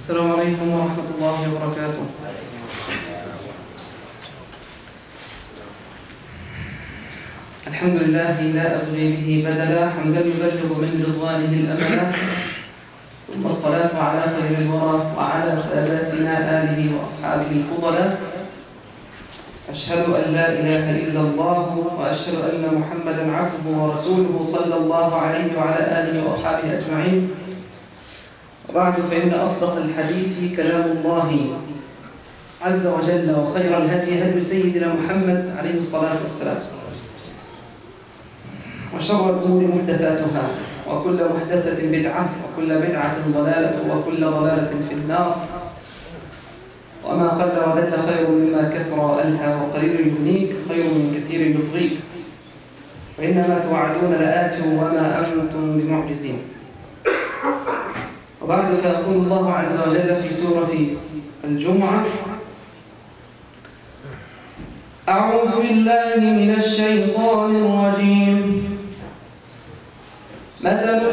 السلام عليكم ورحمة الله وبركاته. الحمد لله لا أبغي به بدلا حمدا يبلغ من رضوانه الأملا ثم الصلاة على خير الورى وعلى ساداتنا آله وأصحابه الفضلاء أشهد أن لا إله إلا الله وأشهد أن محمدا عبده ورسوله صلى الله عليه وعلى آله وأصحابه أجمعين. وبعد فإن أصدق الحديث كلام الله عز وجل وخير الهدي هدي سيدنا محمد عليه الصلاة والسلام. وشر الأمور محدثاتها وكل محدثة بدعة وكل بدعة ضلالة وكل ضلالة في النار. وما قل ودل خير مما كثر ألهى وقليل يغنيك خير من كثير يطغيك وإنما توعدون لآت وما أنتم بمعجزين. وبعد فيقول الله عز وجل في سورة الجمعة أعوذ بالله من الشيطان الرجيم. مثل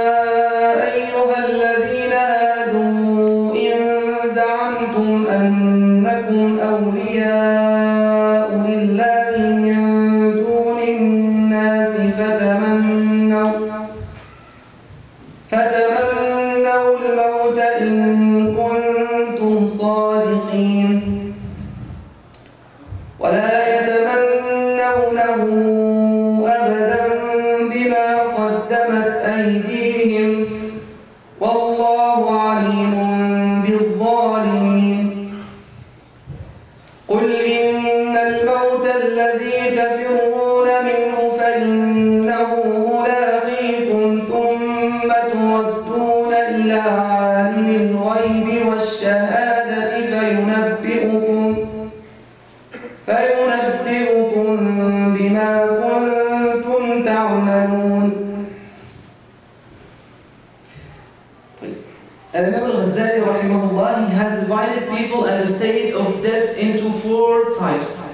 Uh... four types.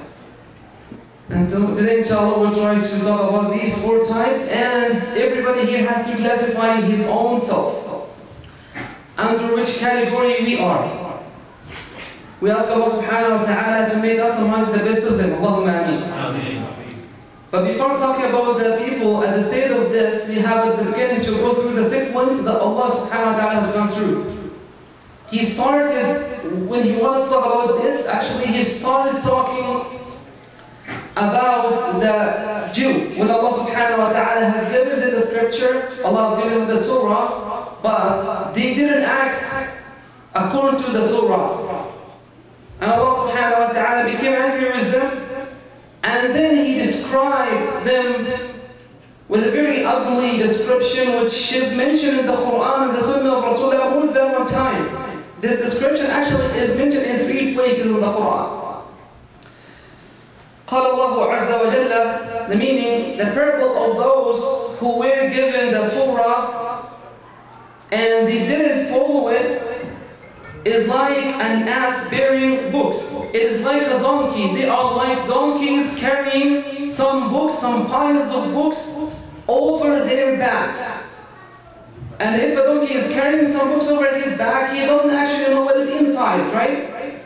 And today, inshallah, we'll try to talk about these four types and everybody here has to classify his own self under which category we are. We ask Allah subhanahu wa ta'ala to make us among the best of them. Allahumma ameen. But before talking about the people at the state of death, we have at the beginning to go through the sequence that Allah subhanahu wa ta'ala has gone through. He started, when he wanted to talk about death, actually he started talking about the Jew. When Allah subhanahu wa ta'ala has given them the scripture, Allah has given them the Torah, but they didn't act according to the Torah. And Allah subhanahu wa ta'ala became angry with them and then he described them with a very ugly description which is mentioned in the Quran and the Sunnah of Rasulullah more than one time. This description actually is mentioned in three places in the Quran. قال الله عز وجل, the meaning, the parable of those who were given the Torah and they didn't follow it is like an ass bearing books. It is like a donkey. They are like donkeys carrying some books, some piles of books over their backs. And if a donkey is carrying some books over his back, he doesn't actually know what is inside, right?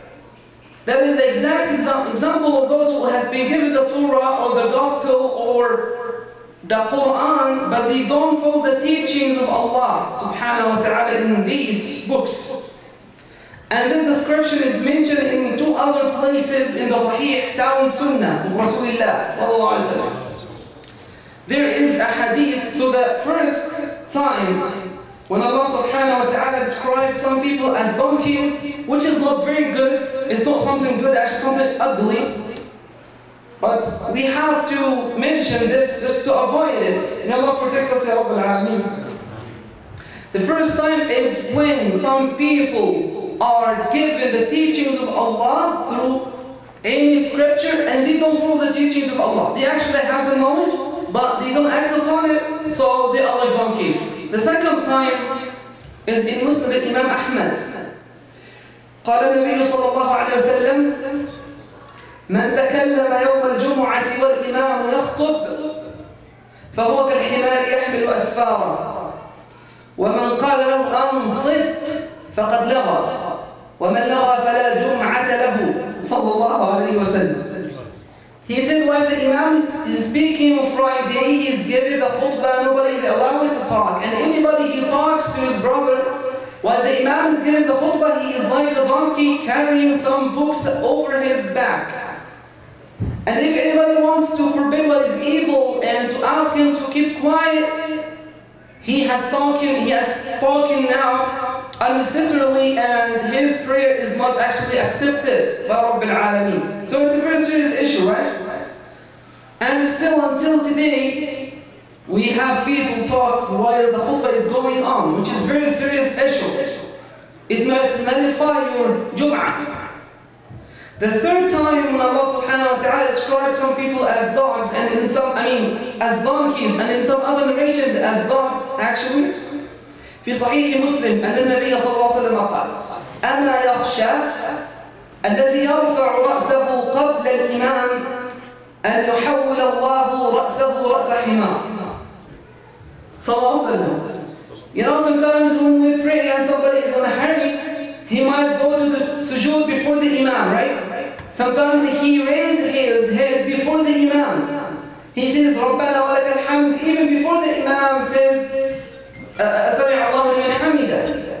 That is the exact exa- example of those who has been given the Torah or the Gospel or the Quran, but they don't follow the teachings of Allah subhanahu wa ta'ala in these books. And this description is mentioned in two other places in the Sahih Sound Sunnah of Rasulullah. There is a hadith, so the first time when Allah subhanahu wa ta'ala described some people as donkeys, which is not very good, it's not something good, actually something ugly. But we have to mention this just to avoid it. May Allah protect us, Ya Rabbil Alameen. The first time is when some people are given the teachings of Allah through any scripture and they don't follow the teachings of Allah. They actually have the knowledge, but they don't act upon it, so they are like donkeys. The second time is in Muslim Imam Ahmad. قال النبي صلى الله عليه وسلم من تكلم يوم الجمعة والإمام يخطب فهو كالحمار يحمل أسفارا. ومن قال له أنصت فقد لغى. ومن لغى فلا جمعة له. صلى الله عليه وسلم. He said while the Imam is speaking on Friday, he is giving the khutbah, nobody is allowed to talk. And anybody he talks to his brother, while the Imam is giving the khutbah, he is like a donkey carrying some books over his back. And if anybody wants to forbid what is evil and to ask him to keep quiet, he has spoken, he has spoken now unnecessarily and his prayer is not actually accepted by Rabbil Alameen. So it's a very serious issue, right? And still until today, we have people talk while the khutbah is going on, which is a very serious issue. It might nullify your Jum'ah. The third time when Allah subhanahu wa ta'ala some people as dogs and in some, I mean, as donkeys and in some other narrations as dogs actually في صحيح مسلم أن النبي صلى الله عليه وسلم قال أما يخشى الذي يرفع رأسه قبل الإمام أن يحول الله رأسه رأس حمار صلى الله عليه وسلم You know, sometimes when we pray and somebody is in a hurry, he might go to the sujood before the imam, right? Sometimes he raises his head before the Imam. He says, رَبَّنَا وَلَكَ الْحَمْدِ Even before the Imam says, Allah liman hamida.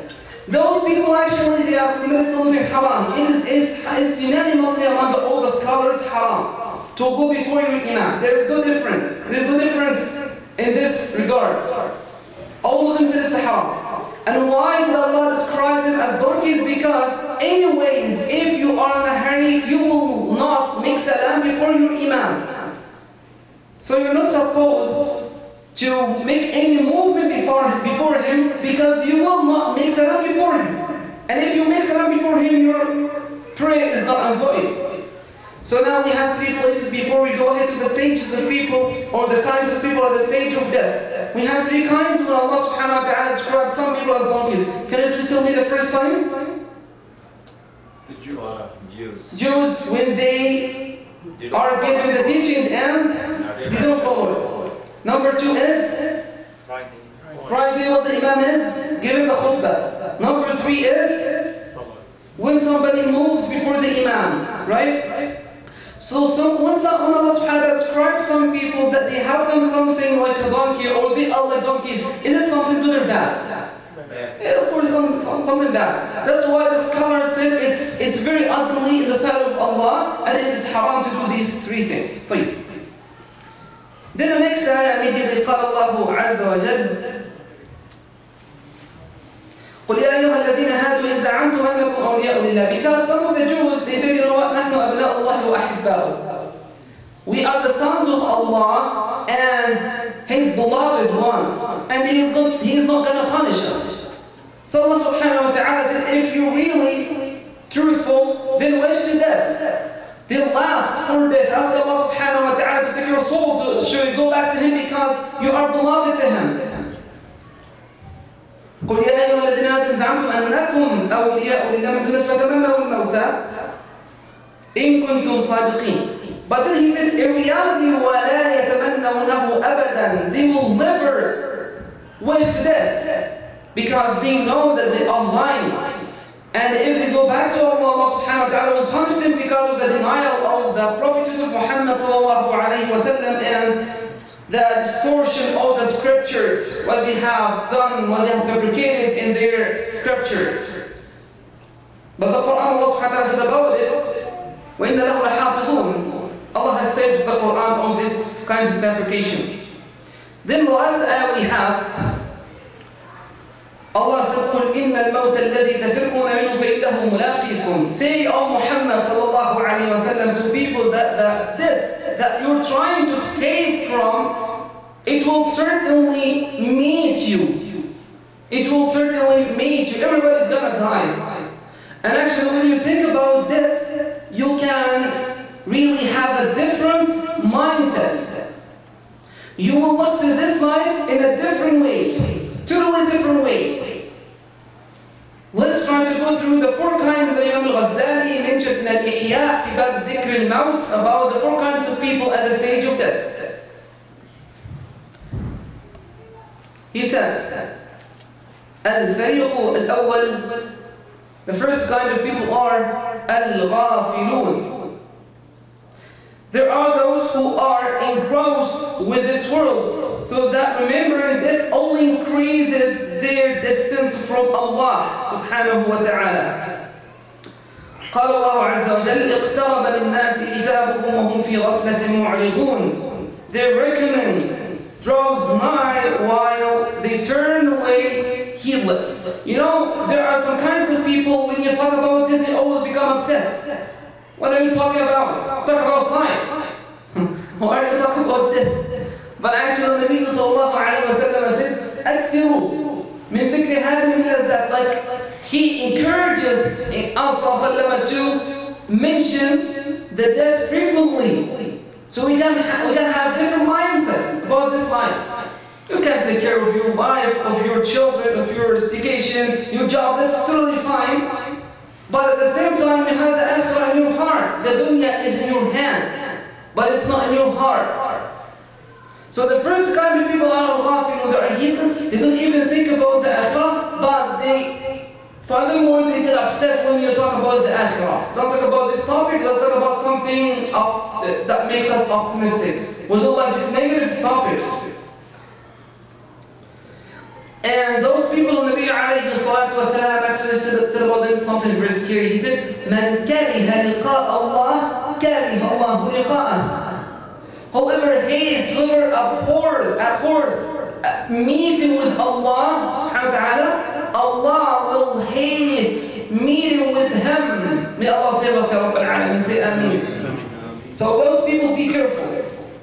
Those people actually, they have committed something haram. It is, is, unanimously among the oldest scholars haram. To go before your imam. There is no difference. There is no difference in this regard. All of them said it's haram. And why did Allah describe them as donkeys? Because anyways, if you are in a hurry, you will not make salam before your imam. So you're not supposed to make any movement before, before him because you will not make salam before him. And if you make salam before him, your prayer is not void. So now we have three places before we go ahead to the stages of people or the kinds of people at the stage of death. We have three kinds when Allah subhanahu wa ta'ala described some people as donkeys. Can you please tell me the first time? The Jews. Jews, when they are given the teachings and they don't follow it. Number two is Friday. Friday what the Imam is giving the khutbah. Number three is when somebody moves before the Imam, right? So some, when, some, when Allah subhanahu describes some people that they have done something like a donkey or they are like donkeys, is it something good or bad? Yeah, of course, some, something bad. That's why the scholar said it's, it's very ugly in the sight of Allah and it is haram to do these three things. Three. Then the next ayah immediately قال الله عز وجل قل يا أيها الذين هادوا إن زعمتم أنكم أولياء لله because some of the Jews they said you know what نحن أبناء الله وأحباؤه we are the sons of Allah and His beloved ones and He's, going, he's not going to punish us so Allah subhanahu wa ta'ala said if you're really truthful then wish to death then last for death ask Allah subhanahu wa ta'ala to take your souls should go back to Him because you are beloved to Him قل يا أيها الذين آمنوا زعمتم أنكم أولياء لله من دون فتمنوا الموت إن كنتم صادقين But then he said, in reality, وَلَا يَتَمَنَّوْنَهُ أَبَدًا They will never wish to death because they know that they are lying. And if they go back to Allah, Allah subhanahu wa ta'ala will punish them because of the denial of the prophethood of Muhammad sallallahu alayhi wa sallam and the distortion of the scriptures, what they have done, what they have fabricated in their scriptures. But the Quran, Allah subhanahu wa ta'ala said about it, وَإِنَّ لَهُ لَحَافِظُونَ Allah has saved the Quran of these kinds of fabrication. Then the last ayah we have, Allah said, قُلْ إِنَّ الْمَوْتَ الَّذِي تَفِرُّونَ مِنْهُ فَإِنَّهُ مُلَاقِيكُمْ Say, O Muhammad sallallahu alayhi wa sallam, to people that the death that you're trying to escape from, it will certainly meet you. It will certainly meet you. Everybody's gonna die. And actually, when you think about death, you can really have a different mindset. You will look to this life in a different way totally different way. Let's try to go through the four kinds that Imam al-Ghazali mentioned in al-Ihya في باب ذكر الموت about the four kinds of people at the stage of death. He said, الفريق الأول The first kind of people are الغافلون There are those who are engrossed with this world, so that remembering death only increases their distance from Allah subhanahu wa ta'ala. قال الله عز وجل اقترب للناس حسابهم وهم في غفلة معرضون Their reckoning draws nigh while they turn away heedless. You know, there are some kinds of people when you talk about death, they always become upset. What are you talking about? Talk about life. Why are you talking about death? But actually, the Nabi sallallahu alayhi wa sallam said, أكثروا من ذكر هذه اللذات. Like, he encourages us sallallahu to mention the death frequently. So we can, we can have different mindset about this life. You can take care of your wife, of your children, of your education, your job, that's totally fine. But at the same time, you have the akhirah in your heart. The dunya is in your hand, but it's not in your heart. So the first kind of people are al-ghafilun, they are heedless, they don't even think about the akhirah, but they, furthermore, they get upset when you talk about the akhirah. Don't talk about this topic, let's talk about something that makes us optimistic. We don't like these negative topics. And those people on the Nabi alayhi salatu wasalam actually said about something very scary. He said, Man kariha liqa Allah, kariha Allah liqa'ah. Whoever hates, whoever abhors, abhors uh, meeting with Allah subhanahu wa ta'ala, Allah will hate meeting with him. May Allah save us, Ya Rabbil Alameen. Say Ameen. So those people, be careful.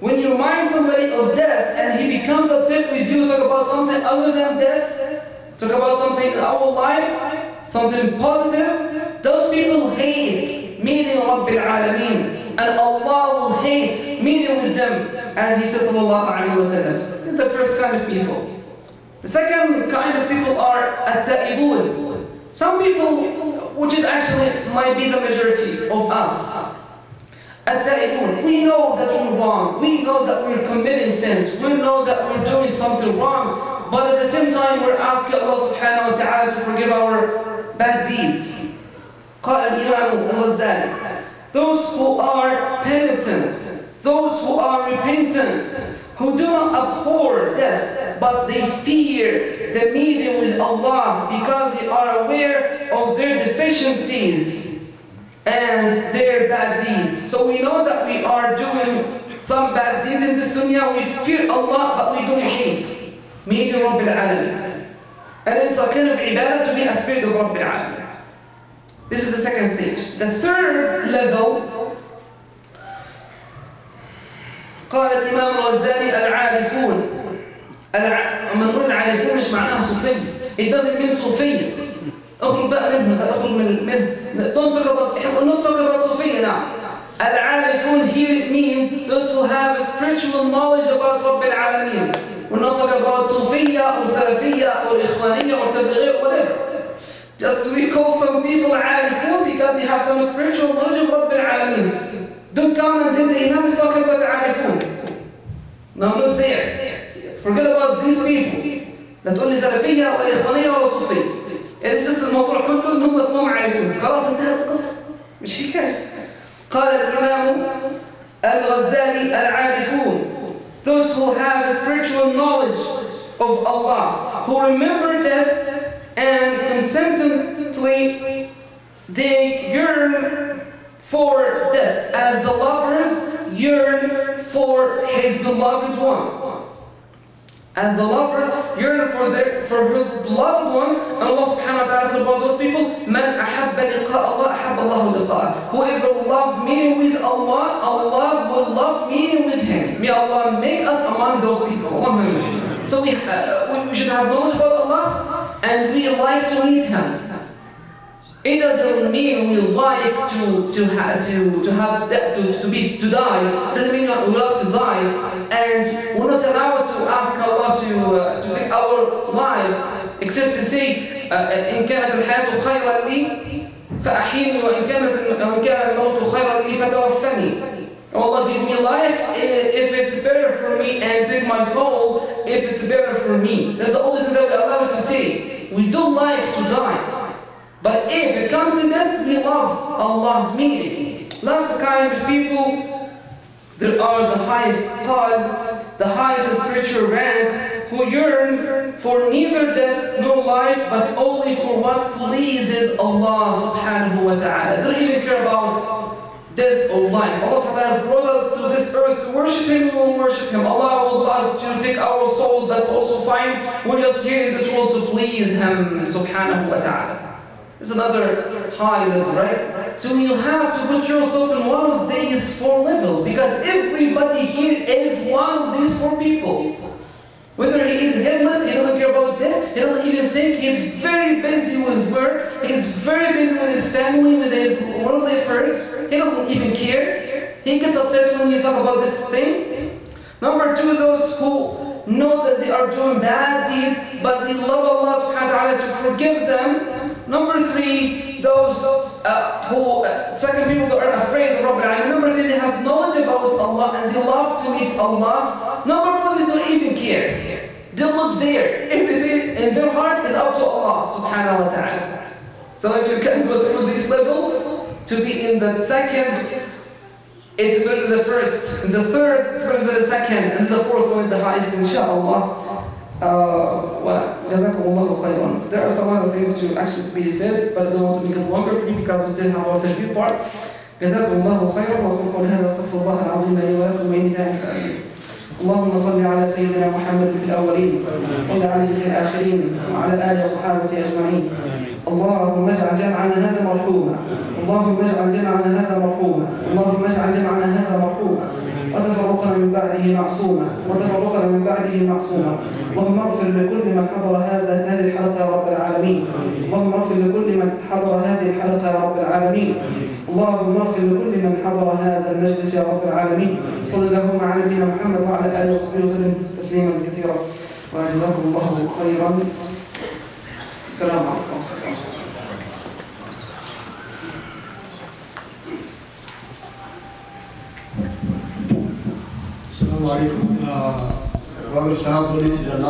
When you remind somebody of death and he becomes upset with you, talk about something other than death, talk about something in our life, something positive, those people hate meeting Rabbil Alameen. And Allah will hate meeting with them, as He said, Wasallam. The first kind of people. The second kind of people are at-ta'ibun. Some people, which is actually might be the majority of us, at-ta'ibun. We know that we're wrong. We know that we're committing sins. We know that we're doing something wrong. But at the same time, we're asking Allah subhanahu wa ta'ala to forgive our bad deeds. قال الإمام الغزالي Those who are penitent, those who are repentant, who do not abhor death, but they fear the meeting with Allah because they are aware of their deficiencies and their bad deeds. So we know that we are doing some bad deeds in this dunya. We fear Allah, but we don't hate meeting Rabbil Alameen. And it's a kind of ibadah to be afraid of Rabbil Alameen. This is the second stage. The third level قال الإمام الغزالي العارفون لما نقول العارفون مش معناها صوفية It doesn't mean صوفية اخرج بقى منهم بقى اخرج من من don't talk about we're not talking about صوفية now العارفون here it means those who have spiritual knowledge about رب العالمين We're not talking about صوفية or سلفية or إخوانية or تبليغية or Just we call some people عارفون because they have some spiritual knowledge of رب العالمين Don't come and think the Imam is talking about عارفون No, not there Forget about these people لا تقول لي سلفية ولا إخوانية ولا صوفية يعني جست الموضوع كله ان هم اسمهم عارفين خلاص انتهت القصة مش حكايه قال الامام الغزالي العارفون those who have a spiritual knowledge of Allah who remember death and consistently they yearn for death as the lovers yearn for his beloved one and the lovers yearn for their for his beloved one. And Allah subhanahu wa ta'ala said about those people, Man Allah, ahabba. Whoever loves meeting with Allah, Allah will love meeting with him. May Allah make us among those people. So we, uh, we should have knowledge about Allah and we like to meet him. It doesn't mean we like to to have to to have to, to be to die. It doesn't mean we love to die, and we're not allowed to uh, to take our lives except to say uh, إن كانت الحياة خيرا لي فأحيني وإن كانت وإن كان الموت خيرا لي فتوفني. Oh Allah give me life if it's better for me and take my soul if it's better for me. That's the only thing that we're allowed to say. We don't like to die. But if it comes to death, we love Allah's meaning. Last kind of people, there are the highest qalb, the highest spiritual rank, who yearn for neither death nor life, but only for what pleases Allah subhanahu wa ta'ala. They don't even care about death or life. Allah subhanahu wa ta'ala has brought us to this earth to worship Him, we will worship Him. Allah would love to take our souls, that's also fine. We're just here in this world to please Him subhanahu wa ta'ala. It's another high level, right? So you have to put yourself in one of these four levels because everybody here is one of these four people. Whether he is headless, he doesn't care about death, he doesn't even think, he's very busy with his work, he's very busy with his family, with his worldly affairs, he doesn't even care. He gets upset when you talk about this thing. Number two, those who know that they are doing bad deeds, but they love Allah subhanahu wa ta'ala to forgive them. Number three, those uh, who, uh, second people that are afraid of Rabbil Alamin. Number three, they have knowledge about Allah and they love to meet Allah. Number four, they don't even care. They're not there. Everything in their heart is up to Allah subhanahu wa ta'ala. So if you can go through these levels, to be in the second, it's better than the first. In the third, it's better than the second. And the fourth one is the highest, inshallah. Uh, well. There are some other things to actually to be said, but I don't want to make it longer for you because we still have our tajweed part. جزاكم الله خيرا واقول قولي هذا استغفر الله العظيم لي ولكم واني فامين. اللهم صل على سيدنا محمد في الاولين، صل عليه في الاخرين، وعلى اله وصحابته اجمعين. اللهم اجعل جمعنا هذا مرحوما، اللهم اجعل جمعنا هذا مرحوما، اللهم اجعل جمعنا هذا مرحوما. وتفرقنا من بعده معصوما. وتفرقنا من بعده معصوما. اللهم اغفر لكل من حضر هذا هذه الحلقة يا رب العالمين. اللهم اغفر لكل من حضر هذه الحلقة يا رب العالمين. اللهم اغفر لكل من حضر هذا المجلس يا رب العالمين. صلى اللهم على نبينا محمد وعلى آله وصحبه وسلم تسليما كثيرا. وجزاكم الله خيرا. السلام عليكم ورحمه الله وبركاته Assalamu alaikum. Uh, Brother Sahab,